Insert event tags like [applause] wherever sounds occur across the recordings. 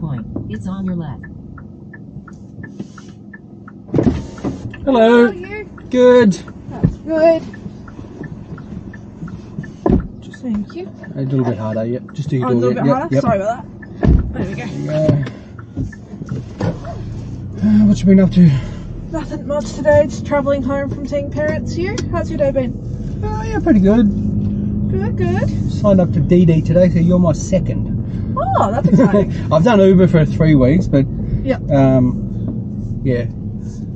point. It's on your left. Hello. How? Good. That's good. Just thank you. A little bit harder, yep. Just do your Oh, a little bit yep, harder. Yep. Sorry about that. There we go. Yeah. Uh, what you been up to? Nothing much today. Just travelling home from seeing parents. You? How's your day been? Oh, yeah, pretty good. Good, good. Signed up to DiDi today, so you're my second. Oh, that's exciting. [laughs] I've done Uber for three weeks, but Yep. um, yeah.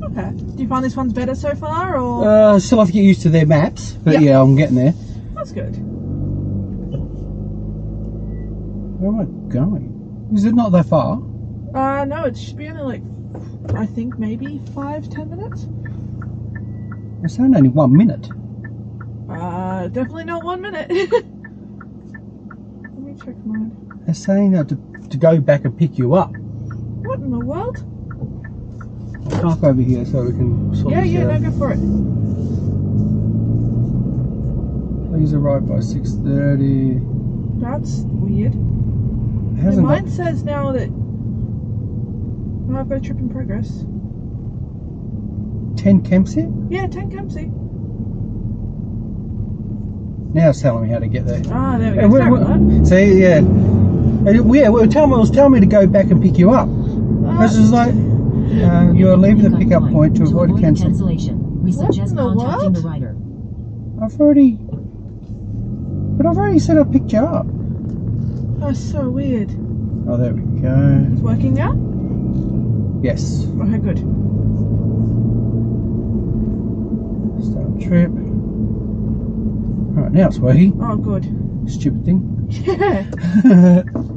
okay. Do you find this one's better so far, or Uh, still have to get used to their maps, but Yeah. yeah, I'm getting there. that's good? Where am I going? Is it not that far? Uh, no, it should be only like, I think maybe five, ten minutes. It's only one minute. Uh, definitely not one minute. [laughs] Let me check mine. They're saying that to, to go back and pick you up. What in the world? Park over here so we can sort Yeah, this yeah, out. no, go for it. Please arrive by 6.30. That's weird. Hasn't got- mine says now that oh, I've got a trip in progress. 10 Kempsey? Yeah, 10 Kempsey. Now it's telling me how to get there. Ah, there we And go. we- Sorry we- about that. See, yeah. And we- Yeah, well, tell me, it was telling me to go back and pick you up. Uh, This is like, uh, you are leaving the pickup point to avoid a cancel. cancellation. We What suggest in the contacting world? the writer. I've already, but I've already said I picked you up. that's so weird. Oh, there we go. It's working now? Yes. Okay, good. Start trip. Right, now it's working. Oh, good. Stupid thing. Yeah. [laughs] [laughs]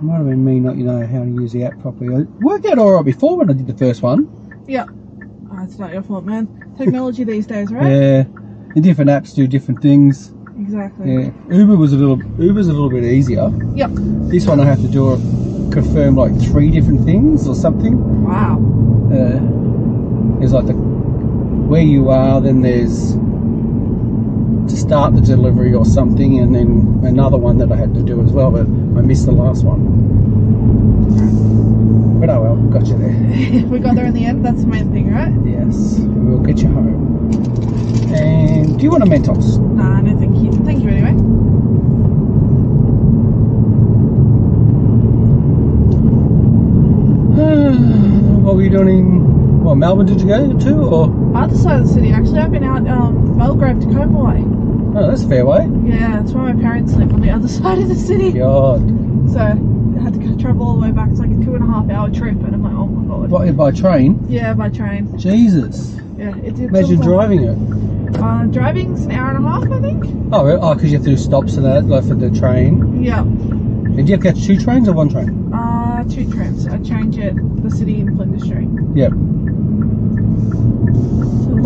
Might have been me not you know how to use the app properly. It worked out alright before when I did the first one. yeah. Oh, it's not your fault, man. Technology these days, right? Yeah. And different apps do different things. Exactly. Yeah. Uber was a little Uber's a little bit easier. Yep. This one I have to do a, confirm like three different things or something. Wow. Uh, there's like the where you are, then there's to start the delivery or something, and then another one that I had to do as well, but I missed the last one. But oh well, got you there. [laughs] we got there in the end. That's the main thing, right? Yes, we'll get you home. And do you want a Mentos? Nah, no, thank you. Thank you anyway. [sighs] what were you doing in what Melbourne? Did you go to or? Other side of the city, actually. I've been out um, Belgrave to Way. Oh, that's a fair way. Yeah, that's where my parents live on the other [laughs] side of the city. God, So I had to travel all the way back. It's like a two and a half hour trip, and I'm like, oh my god. by, by train. Yeah, by train. Jesus, Yeah, it, imagine driving it. Uh, driving's an hour and a half, I think. Oh, really? oh, because you have to do stops and that, like for the train. Yeah. And do you have to catch two trains or one train? Uh, two trains. I change at the city in Flinders Street. Yep.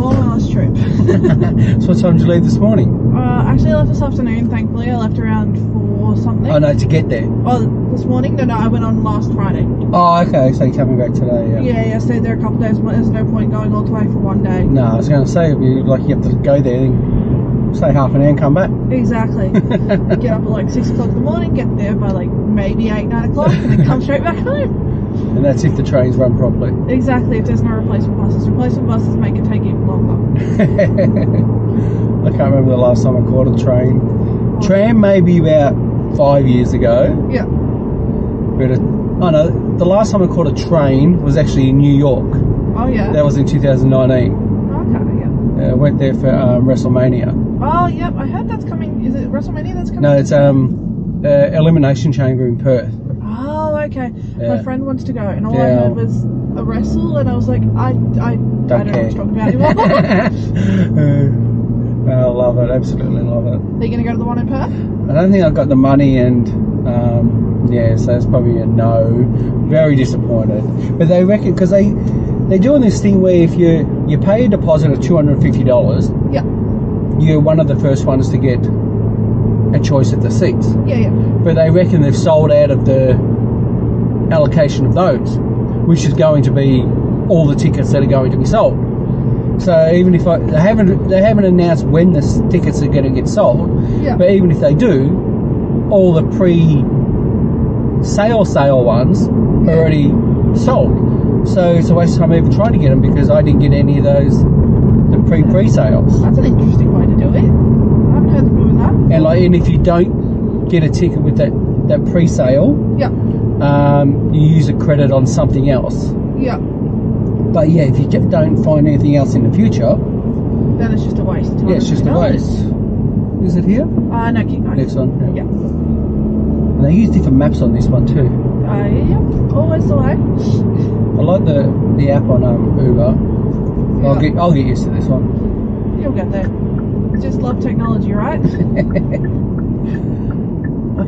Long ass trip. [laughs] so what time did you leave this morning? uh, actually, I left this afternoon. Thankfully, I left around four something. Oh no, to get there. Oh, this morning? No, no, I went on last Friday. Oh, okay. So you're coming back today? Yeah. Yeah, yeah, I stayed there a couple days. But there's no point going all the way for one day. No, I was going to say, be like you have to go there, and stay half an hour, and come back. Exactly. [laughs] get up at like six o'clock in the morning, get there by like maybe eight, nine o'clock, and then come straight back home. And that's if the trains run properly. Exactly. If there's no replacement buses, replacement buses make it take even longer. [laughs] I can't remember the last time I caught a train. Tram maybe about five years ago. Yeah. But it, oh no, the last time I caught a train was actually in New York. Oh yeah. That was in 2019. Okay. Yeah. Uh, I went there for um, WrestleMania. Oh yep. I heard that's coming. Is it WrestleMania that's coming? No, it's um, uh, Elimination Chamber in Perth. Okay. Yeah. My friend wants to go, and all I Yeah. heard was a wrestle, and I was like, I, I, I don't know what he's talking about anymore. [laughs] Uh, I love it, absolutely love it. Are you gonna go to the one in Perth? I don't think I've got the money, and um, yeah, so it's probably a no. Very disappointed. But they reckon because they they're doing this thing where if you you pay a deposit of two hundred and fifty dollars, Yeah. you're one of the first ones to get a choice of the seats. Yeah, yeah. But they reckon they've sold out of the allocation of those, which is going to be all the tickets that are going to be sold. So even if I, they haven't they haven't announced when the tickets are going to get sold, Yeah. but even if they do, all the pre sale sale ones are already sold. So it's a waste of time even trying to get them because I didn't get any of those the pre pre sales. That's an interesting way to do it. I haven't heard them doing that. And like, and if you don't get a ticket with that that pre sale, Yeah, um, you use a credit on something else. yeah. But yeah, if you don't find anything else in the future, Then it's just a waste yeah, it's just a waste. Is it here? Uh, no, keep going. Next one. Yeah. And they use different maps on this one too. Uh, yeah, always the way. I like the the app on um, Uber. I'll get I'll get used to this one. You'll get there. Just love technology, right? [laughs]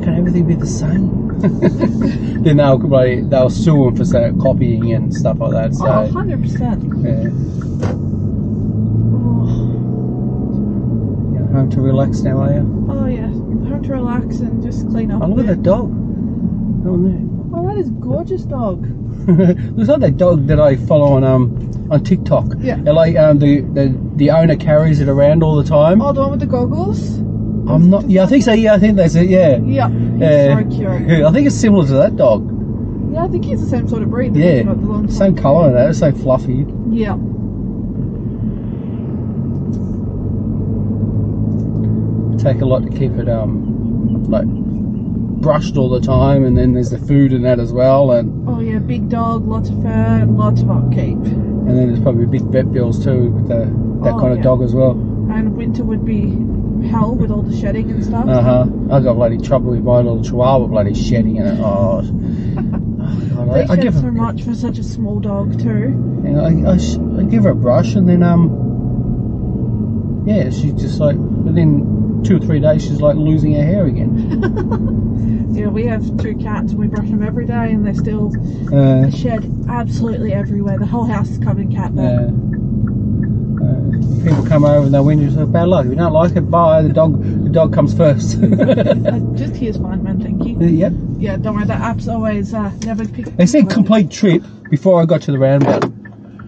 Can't everything be the same? [laughs] then they'll like, they'll sue them for say, copying and stuff like that. So Oh, 100%. yeah. Oh, Yeah, home to relax now, are you? oh, yeah. Home to relax and just clean up. Oh, look at that dog. Oh that is gorgeous dog. Looks like that dog that I follow on um on TikTok. Yeah. And like um the, the the owner carries it around all the time. Oh, the one with the goggles? I'm not. Yeah, I think so. Yeah, I think that's it. Yeah. Yeah. Yeah. so cute. I think it's similar to that dog. Yeah, I think he's the same sort of breed. Yeah. Got the long Same colour and that. It's so fluffy. Yeah. Take a lot to keep it um like brushed all the time, and then there's the food and that as well, and Oh, yeah. Big dog, lots of fur, lots of upkeep. and then there's probably big vet bills too with the, that Oh, kind of yeah. dog as well. And winter would be hell with all the shedding and stuff. Uh huh. I got bloody trouble with my little chihuahua bloody shedding in it. Oh. oh God, They I, I give so her, much for such a small dog too. and I, I, I give her a brush, and then um, yeah, she's just like within two or three days, she's like losing her hair again. [laughs] Yeah, we have two cats and we brush them every day and they're still Uh, shed absolutely everywhere. The whole house is covered in cat hair. Uh, people come over and they win you say, bad luck. If you don't like it, bye. The dog, the dog comes first. [laughs] Uh, just here's fine, man. Thank you. yep. Yeah, don't worry. That app's always uh, never pick. They said complete trip before I got to the roundabout.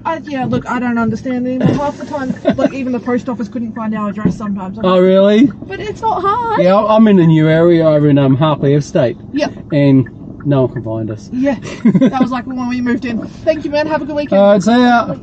Uh, yeah, look, I don't understand anymore. Half the time, [laughs] like even the post office couldn't find our address sometimes. I'm Oh, like, really? But it's not hard. Yeah, I'm in a new area over in um, Harpley Estate, Yeah, and no one can find us. yeah. [laughs] that was like when we moved in. Thank you, man. Have a good weekend. Alright, see ya.